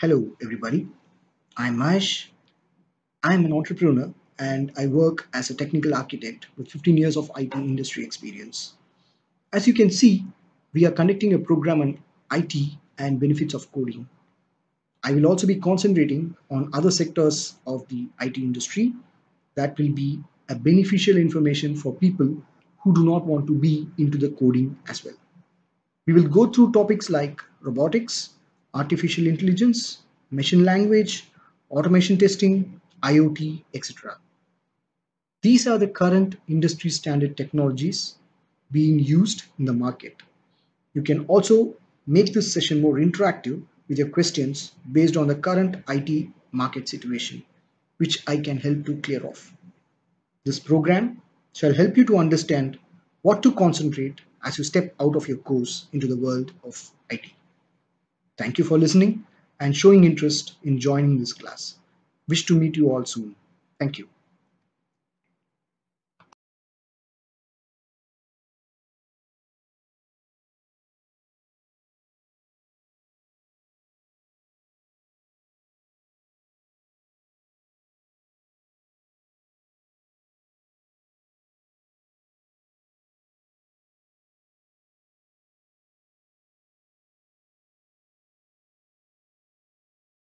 Hello, everybody. I'm Mahesh. I'm an entrepreneur and I work as a technical architect with 15 years of IT industry experience. As you can see, we are conducting a program on IT and benefits of coding. I will also be concentrating on other sectors of the IT industry that will be a beneficial information for people who do not want to be into the coding as well. We will go through topics like robotics, artificial intelligence, machine language, automation testing, IoT, etc. These are the current industry standard technologies being used in the market. You can also make this session more interactive with your questions based on the current IT market situation, which I can help to clear off. This program shall help you to understand what to concentrate as you step out of your course into the world of IT. Thank you for listening and showing interest in joining this class. Wish to meet you all soon. Thank you.